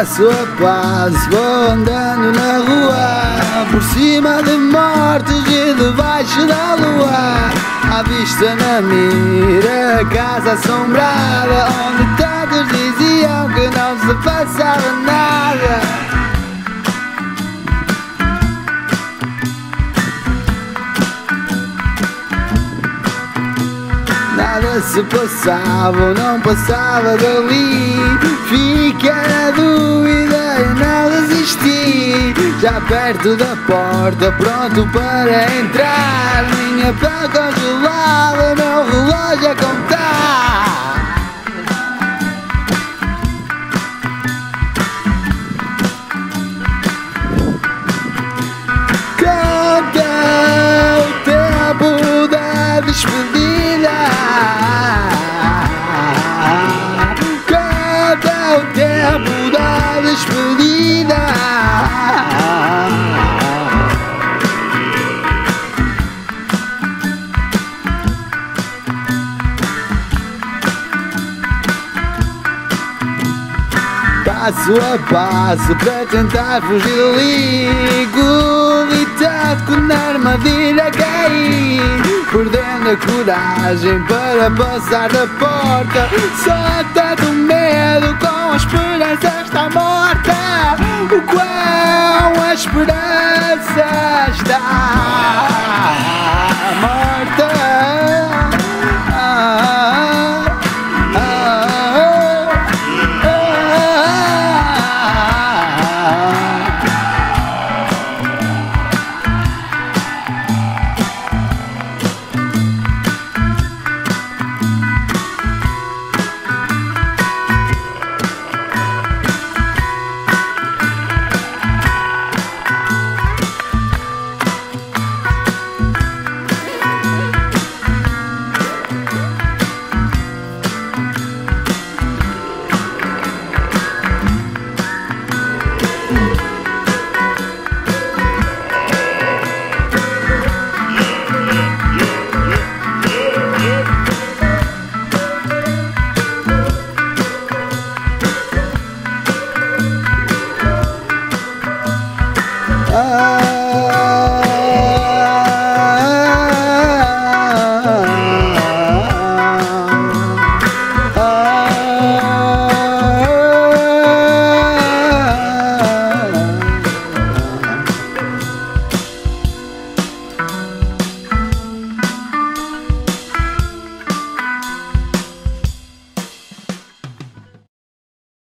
Passo a passo vou andando na rua Por cima de mortos e debaixo da lua. À vista na mira, casa assombrada Onde todos diziam que não se passava nada. Nada se passava não passava dali Fiquei na dúvida e não resisti. Já perto da porta, pronto para entrar. Minha pele congelada, meu relógio a contar Passo a passo para tentar fugir dali Gulitado que na armadilha caí Perdendo a coragem para passar da porta. Só tanto medo com a esperança está morta. O quão a esperança ah.